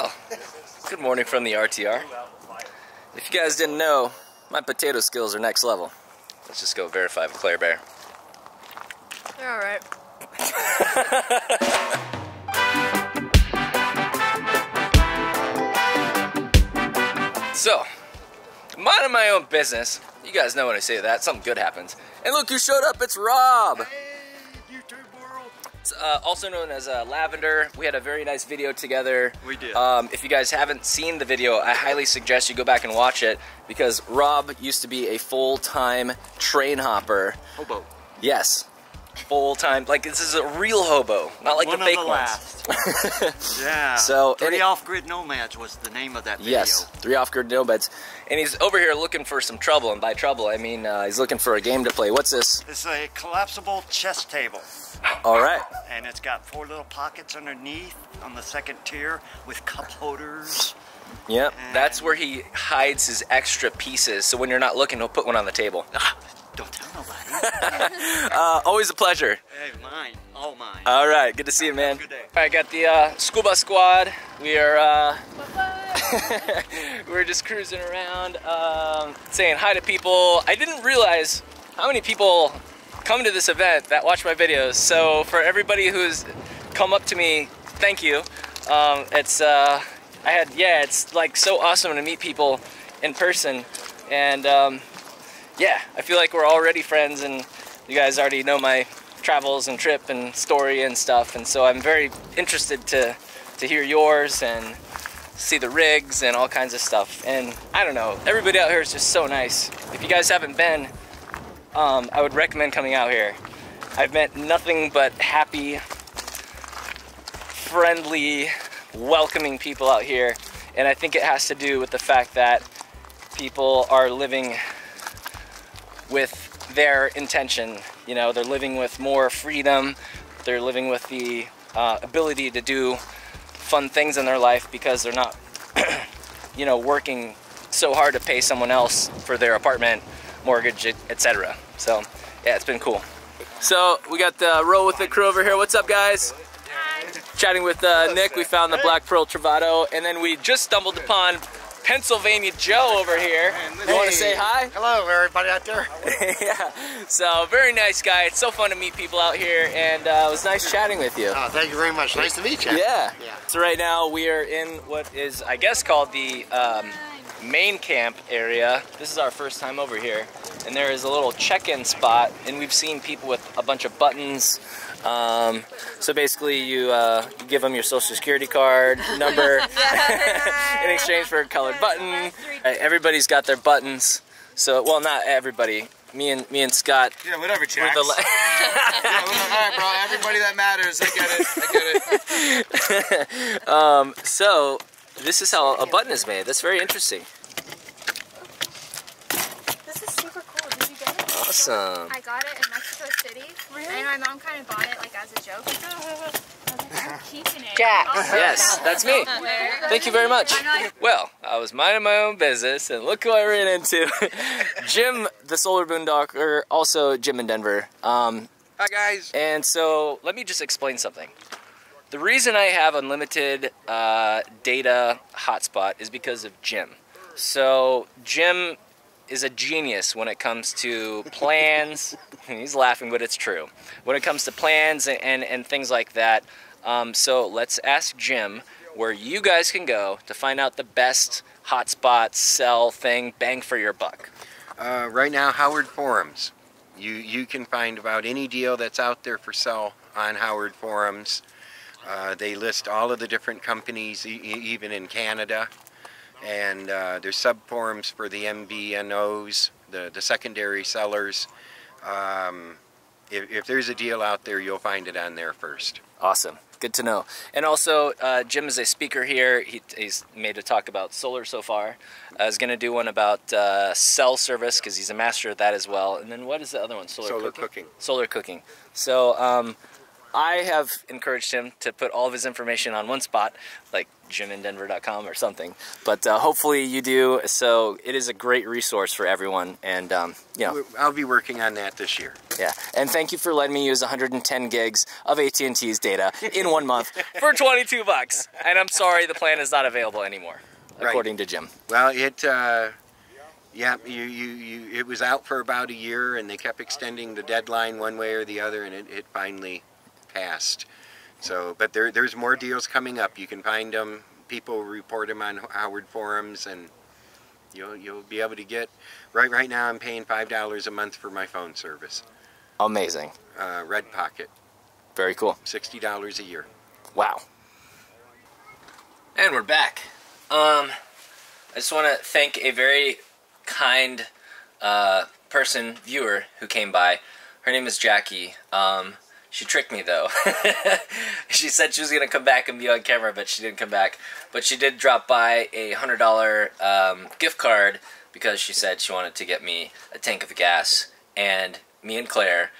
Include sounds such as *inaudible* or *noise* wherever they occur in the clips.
Well, good morning from the RTR. If you guys didn't know, my potato skills are next level. Let's just go verify with Claire Bear. They're alright. *laughs* So, minding my own business. You guys know when I say that, something good happens. And look who showed up, it's Rob! It's, uh, also known as uh, Lavender. We had a very nice video together. We did. Um, if you guys haven't seen the video, I highly suggest you go back and watch it because Rob used to be a full-time train hopper. Hobo. Yes, full-time. Like this is a real hobo, not like One the fake the ones. last. *laughs* yeah. So, and Three it- off-grid nomads was the name of that video. Yes, three off-grid nomads, and he's over here looking for some trouble. And by trouble, I mean uh, he's looking for a game to play. What's this? It's a collapsible chess table, All right. and it's got four little pockets underneath on the second tier with cup holders. Yep, that's where he hides his extra pieces. So when you're not looking, he'll put one on the table. Don't tell nobody. *laughs* Uh, always a pleasure. hey, mine. All mine. All right, good to see you, man. Good day. All right, I got the uh, school bus squad. We are uh, *laughs* we're just cruising around, um, saying hi to people. I didn't realize how many people come to this event that watch my videos. So for everybody who's come up to me, thank you. Um, it's uh, I had yeah, it's like so awesome to meet people in person, and um, yeah, I feel like we're already friends, and you guys already know my travels and trip and story and stuff, and so I'm very interested to to hear yours and see the rigs and all kinds of stuff. And I don't know, everybody out here is just so nice. If you guys haven't been, um, I would recommend coming out here. I've met nothing but happy, friendly, welcoming people out here, and I think it has to do with the fact that people are living with their intention. You know, they're living with more freedom. They're living with the uh, ability to do fun things in their life because they're not, *clears throat* you know, working so hard to pay someone else for their apartment, mortgage, etc. So, yeah, it's been cool. So we got the roll with the crew over here. What's up, guys? Chatting with uh, Nick, we found the Black Pearl Travato, and then we just stumbled upon Pennsylvania Joe over here. You want to say hi? Hello, everybody out there. *laughs* yeah. So very nice guy. It's so fun to meet people out here, and uh, it was nice chatting with you. Oh, thank you very much. Nice to meet you. Yeah. Yeah. So right now we are in what is, I guess, called the um, main camp area. This is our first time over here, and there is a little check-in spot, and we've seen people with a bunch of buttons. Um, so basically, you, uh, you give them your social security card number *laughs* *laughs* in exchange for a colored button. Uh, everybody's got their buttons. So, well, not everybody. Me and me and Scott. Yeah, whatever, We're Jack. the la- *laughs* yeah, well, all right, bro. Everybody that matters. I get it. I get it. Um, so this is how a button is made. That's very interesting. This is super cool. Did you get it? Awesome. I got it in Mexico City. Really? And my mom kind of bought it like as a joke. I was like, I'm keeping it. Jack. Yes, that's me. Thank you very much. Well, I was minding my own business, and look who I ran into. *laughs* Jim, the Solar Boondocker, also Jim in Denver. Um, Hi, guys. and so let me just explain something. The reason I have unlimited uh, data hotspot is because of Jim. So Jim is a genius when it comes to plans. *laughs* He's laughing, but it's true. When it comes to plans and, and, and things like that. Um, so let's ask Jim where you guys can go to find out the best hotspot sell thing, bang for your buck. Uh, right now, Howard Forums. You you can find about any deal that's out there for sale on Howard Forums. Uh, they list all of the different companies, e- even in Canada, and uh, there's sub forums for the MVNOs, the the secondary sellers. Um, if, if there's a deal out there, you'll find it on there first. Awesome. Good to know. And also, uh, Jim is a speaker here. He, he's made a talk about solar so far. I was going to do one about uh, cell service because he's a master of that as well. And then what is the other one? Solar cooking. Solar cooking. So, um, I have encouraged him to put all of his information on one spot, like jimindenver.com or something. But uh, hopefully you do. So it is a great resource for everyone. And, um, you know, I'll be working on that this year. yeah. And thank you for letting me use 110 gigs of AT&T's data in one month *laughs* for 22 bucks. And I'm sorry the plan is not available anymore, Right. according to Jim. Well, it, uh, yeah, you, you, you, it was out for about a year, and they kept extending the deadline one way or the other, and it, it finally passed. So, but there, there's more deals coming up. You can find them. People report them on Howard forums, and you'll you'll be able to get. Right, right now, I'm paying five dollars a month for my phone service. Amazing. Uh, Red Pocket, Very cool. sixty dollars a year. Wow. And we're back. Um, I just want to thank a very kind uh, person, viewer, who came by. Her name is Jackie. Um, she tricked me though. *laughs* she said she was gonna come back and be on camera, but she didn't come back. But she did drop by a hundred dollar um, gift card because she said she wanted to get me a tank of gas and me and Claire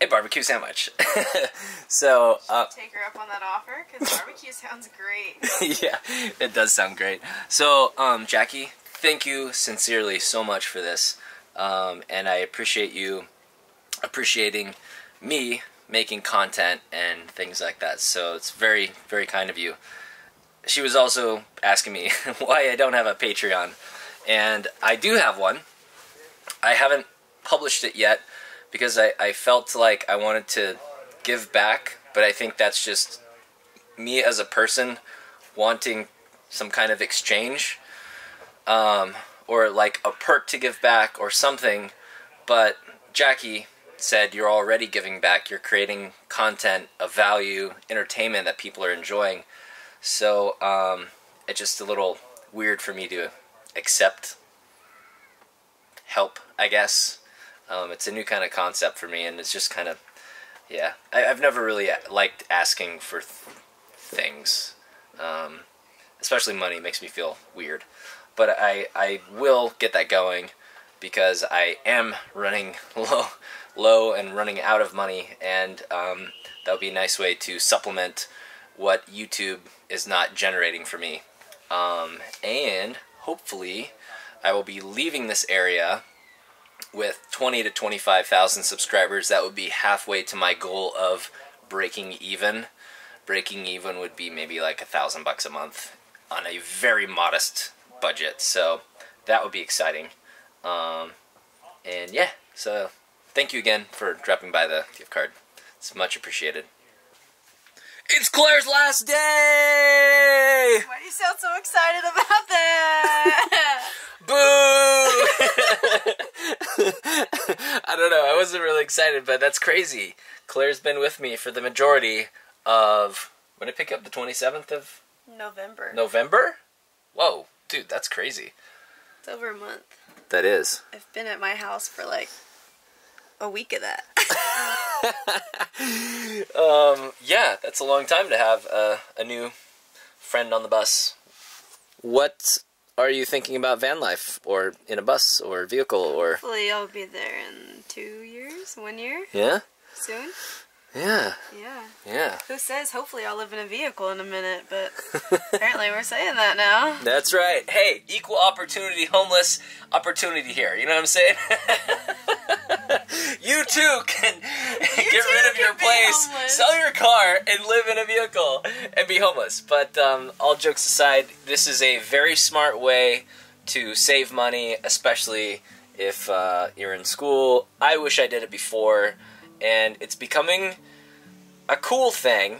a barbecue sandwich. *laughs* so uh, Take her up on that offer because barbecue *laughs* sounds great. yeah, it does sound great. So, um, Jackie, thank you sincerely so much for this, um, and I appreciate you appreciating me making content and things like that. So it's very, very kind of you. She was also asking me *laughs* why I don't have a Patreon, and I do have one. I haven't published it yet because I, I felt like I wanted to give back, but I think that's just me as a person wanting some kind of exchange um, or like a perk to give back or something. But Jackie said you're already giving back. You're creating content of value, entertainment that people are enjoying. So um, it's just a little weird for me to accept help, I guess. Um, it's a new kind of concept for me, and it's just kind of, yeah. I, I've never really liked asking for th- things, um, especially money. Makes me feel weird, but I I will get that going because I am running *laughs* low, low and running out of money, and um, that would be a nice way to supplement what YouTube is not generating for me. Um, and hopefully, I will be leaving this area with 20 to 25,000 subscribers. That would be halfway to my goal of breaking even. Breaking even would be maybe like a thousand bucks a month on a very modest budget. So that would be exciting. Um, and yeah, so thank you again for dropping by the gift card. It's much appreciated. It's Claire's last day! Why do you sound so excited about that? *laughs* *laughs* Boo! *laughs* I don't know. I wasn't really excited, but that's crazy. Claire's been with me for the majority of. When did I pick up? The 27th of November. November? Whoa, dude, that's crazy. It's over a month. That is. I've been at my house for like a week of that. *laughs* Um, yeah, that's a long time to have uh, a new friend on the bus. What are you thinking about van life, or in a bus, or vehicle, or. Hopefully, I'll be there in two years, one year, Yeah? soon. Yeah, Yeah. yeah. Who says hopefully I'll live in a vehicle in a minute, but *laughs* apparently we're saying that now. That's right. Hey, equal opportunity homeless opportunity here. You know what I'm saying? *laughs* *laughs* you too can get too rid of your place, homeless. sell your car, and live in a vehicle and be homeless. But um, all jokes aside, this is a very smart way to save money, especially if uh, you're in school. I wish I did it before, and it's becoming a cool thing,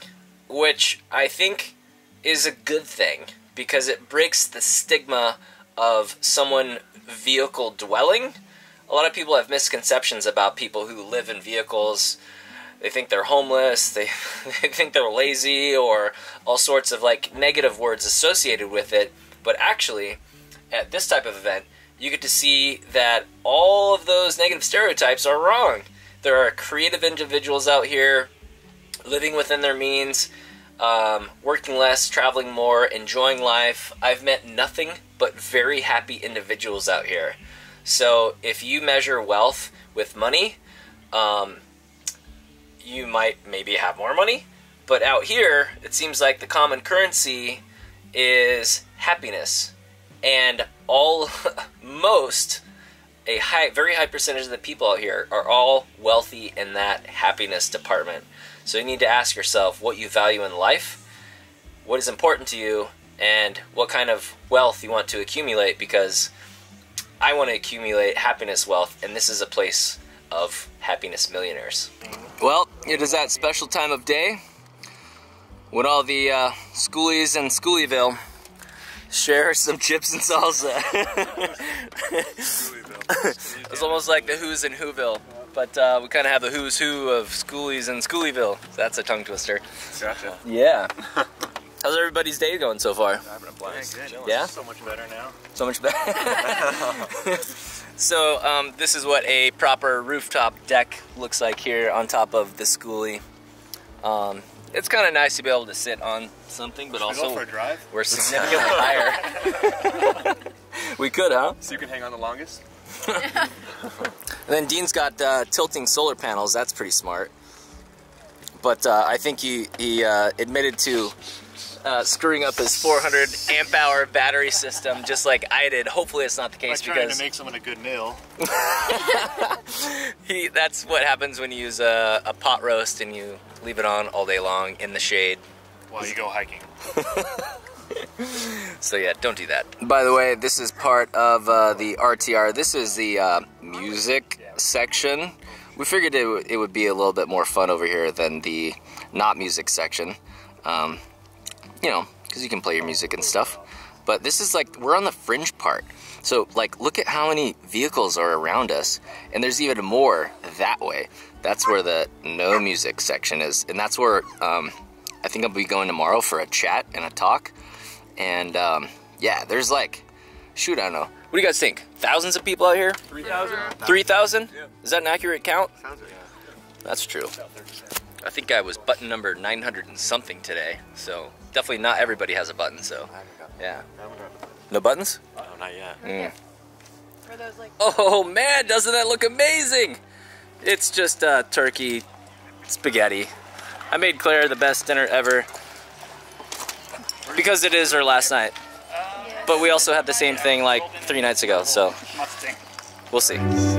which I think is a good thing because it breaks the stigma of someone vehicle dwelling. A lot of people have misconceptions about people who live in vehicles. They think they're homeless, they, *laughs* they think they're lazy, or all sorts of like negative words associated with it. But actually, at this type of event, you get to see that all of those negative stereotypes are wrong. There are creative individuals out here living within their means, um, working less, traveling more, enjoying life. I've met nothing but very happy individuals out here. So if you measure wealth with money, um, you might maybe have more money. But out here, it seems like the common currency is happiness. And all, *laughs* most, a high, very high percentage of the people out here are all wealthy in that happiness department. So you need to ask yourself what you value in life, what is important to you, and what kind of wealth you want to accumulate because I want to accumulate happiness wealth, and this is a place of happiness millionaires. Well, it is that special time of day when all the uh, schoolies in Schoolieville share some chips and salsa. it's almost like the Who's in Whoville, but uh, we kind of have the Who's Who of Schoolies in Schoolieville. That's a tongue twister. Gotcha. Yeah. How's everybody's day going so far? Having a blast. Yeah? So much better now. So much better. *laughs* so um, this is what a proper rooftop deck looks like here on top of the schoolie. Um, it's kind of nice to be able to sit on something, but Should we go also for a drive? we're significantly *laughs* higher. *laughs* we could, huh? So you can hang on the longest? And then Dean's got uh, tilting solar panels. That's pretty smart. But uh, I think he, he uh, admitted to uh, screwing up his 400 amp hour battery system just like I did. Hopefully it's not the By case trying because to make someone a good meal. *laughs* he, that's what happens when you use a, a pot roast and you leave it on all day long in the shade. While you go hiking. *laughs* So yeah, don't do that. By the way, this is part of uh, the RTR. This is the uh, music section. We figured it, w- it would be a little bit more fun over here than the not music section. Um, you know, because you can play your music and stuff. But this is like, we're on the fringe part. So, like, look at how many vehicles are around us. And there's even more that way. That's where the no music section is. And that's where um, I think I'll be going tomorrow for a chat and a talk. And um, yeah, there's like, shoot, I don't know. What do you guys think? Thousands of people out here? 3,000? 3,000? Is that an accurate count? That's true. I think I was button number 900 and something today. So definitely not everybody has a button. So yeah. No buttons? No, not yet. Mm. Those like Oh man, doesn't that look amazing? It's just uh, turkey spaghetti. I made Claire the best dinner ever because it is her last night. But we also had the same thing like three nights ago, so we'll see.